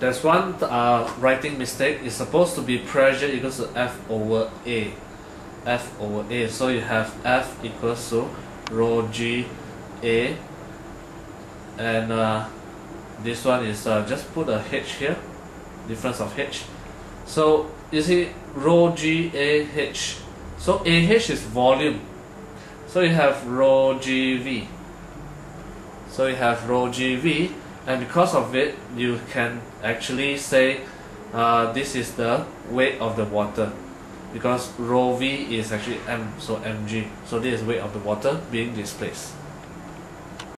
there's one uh, writing mistake. It's supposed to be pressure equals to F over A. F over A. So you have F equals to rho G A. And uh, this one is uh, just put a H here. Difference of H. So you see rho G A H. So AH is volume. So you have rho GV. So you have rho GV and because of it you can actually say uh, this is the weight of the water. Because rho v. is actually m so mg so this is weight of the water being displaced